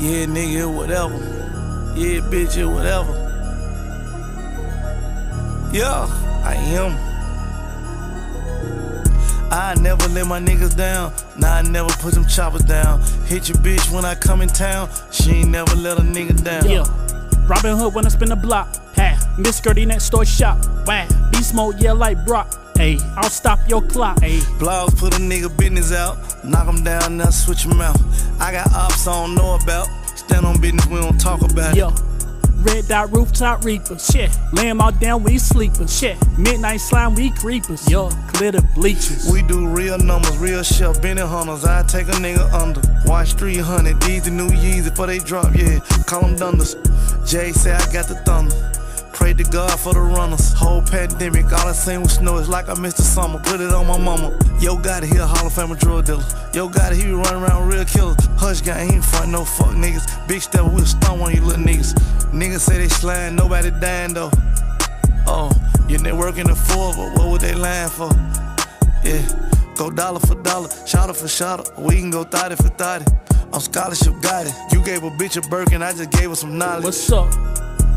Yeah, nigga, whatever. Yeah, bitch, yeah, whatever. Yeah, I am. I never let my niggas down. Nah, I never put them choppers down. Hit your bitch when I come in town. She ain't never let a nigga down. Yeah. Robin Hood when I spin the block. Ha. Miss Gertie next door shop. Wow. Beast mode, yeah, like Brock. Ayy, I'll stop your clock. Ayy. Blogs put a nigga business out. Knock him down, now switch him out. I got ops I don't know about. Stand on business, we don't talk about it. Red dot rooftop reapers, shit. Lay 'em all down, we sleeping, shit. Midnight slime, we creepers, yo. Clear the bleachers. We do real numbers, real shit. Benny hunters, I take a nigga under. Watch 300, these the new Yeezys before they drop, yeah. Call them dunders. Jay say I got the thunder. To God for the runners. Whole pandemic, all I seen was snow. It's like I missed the summer. Put it on my mama. Yo Gotti, he a Hall of Fame drug dealer. Yo Gotti, he be running around real killers. Hush gang, he ain't front no fuck niggas. Big step, we'll stun on you little niggas. Niggas say they slime, nobody dying though. Oh, your network in the four, but what would they lying for? Yeah, go dollar for dollar, shotter for shotter. We can go thotty for thotty. I'm scholarship guided. You gave a bitch a Birkin, I just gave her some knowledge. What's up?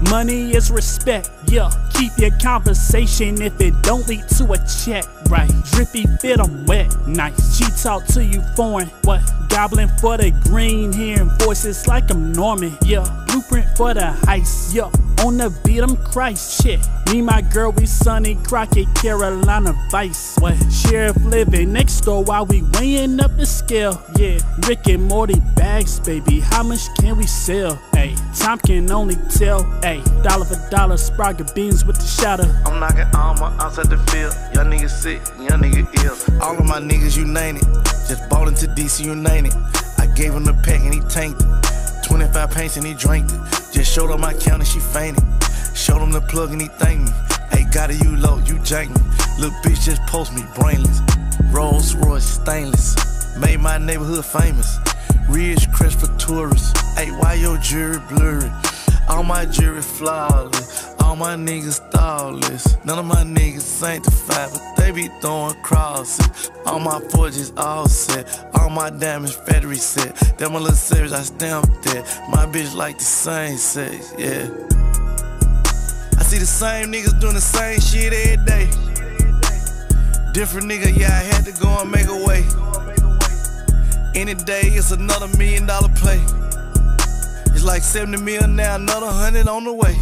Money is respect, yeah. Keep your conversation if it don't lead to a check, right? Drippy fit, I'm wet, nice. She talk to you foreign, what? Goblin for the green, hearing voices like I'm Norman, yeah. Blueprint for the ice, yeah. On the beat, I'm Christ, shit. Me, my girl, we Sonny Crockett, Carolina Vice. What? Sheriff living next door while we weighing up the scale, yeah. Rick and Morty bags, baby. How much can we sell? Hey, time can only tell. Hey, dollar for dollar, Sprague beans with the shadow. I'm knocking all my outside the field. Y'all niggas sick, young nigga ill. All of my niggas, you name it. Just bought into DC, you name it. I gave him the pack and he tanked it. 25 paints and he drank it. Just showed up my count and she fainted. Showed him the plug and he thanked me. Hey, got it, you low, you jank me. Little bitch just post me brainless. Rolls Royce stainless. Made my neighborhood famous. Ridgecrest for tourists. Hey, why your jury blurry? All my jury flawless. All my niggas thoughtless. None of my niggas sanctified, but they be throwing crosses. All my forges all set. All my damage factory set. Them a little series, I stamped it. My bitch like the same sex, yeah. I see the same niggas doing the same shit every day. Different nigga, yeah, I had to go and make a way. Any day, it's another million dollar play. It's like 70 mil now, another hundred on the way.